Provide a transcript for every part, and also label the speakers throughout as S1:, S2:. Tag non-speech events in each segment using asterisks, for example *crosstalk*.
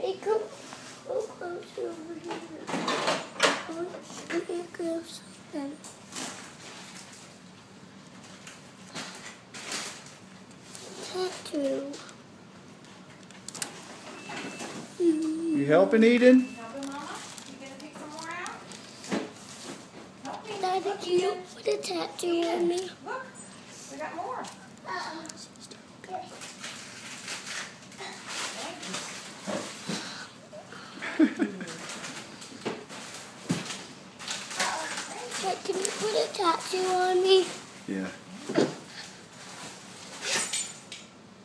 S1: Go, go closer over here. I want to see you grab something. Tattoo.
S2: You helping, Eden?
S3: Helping, Mama? You gonna pick some more out? Help me.
S1: Daddy, can you put a tattoo on me?
S3: Look, we got more.
S1: Dad, can you put a tattoo on me?
S2: Yeah.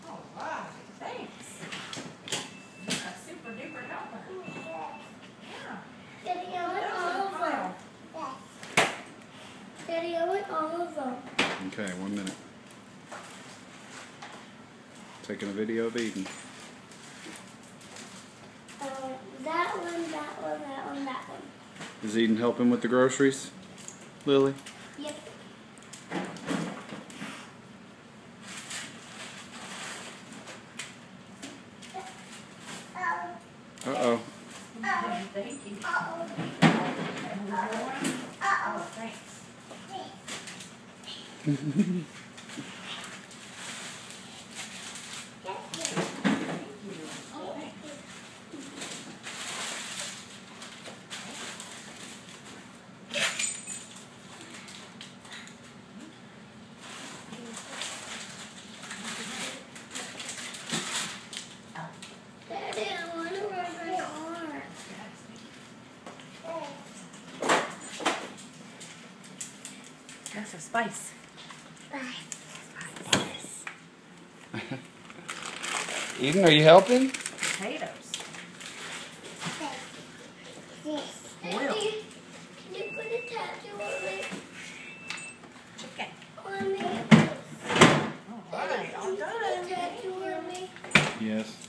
S3: All right, thanks. You're super duper helper. Yeah.
S1: Daddy, I want
S3: Those
S1: all
S3: are
S1: of
S3: fun.
S1: them. Daddy, I want all of them.
S2: Okay, one minute. Taking a video of Eden.
S1: Uh, that one, that one, that one, that one.
S2: Is Eden helping with the groceries? Lily?
S1: Yep.
S2: Uh-oh.
S3: Thank you.
S1: Uh-oh.
S3: Oh, *laughs* thanks. *laughs* Thank you. Oh, thanks.
S1: Daddy, I want to rub my arm.
S3: That's a spice. *laughs*
S2: Eden, are you helping?
S3: Potatoes.
S1: Yes.
S3: Oil.
S1: Daddy, can you put a tattoo on me?
S3: Chicken.
S1: On me?
S3: All right, all
S1: Can you put a
S3: done.
S1: tattoo on me?
S2: Yes.